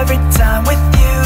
every time with you.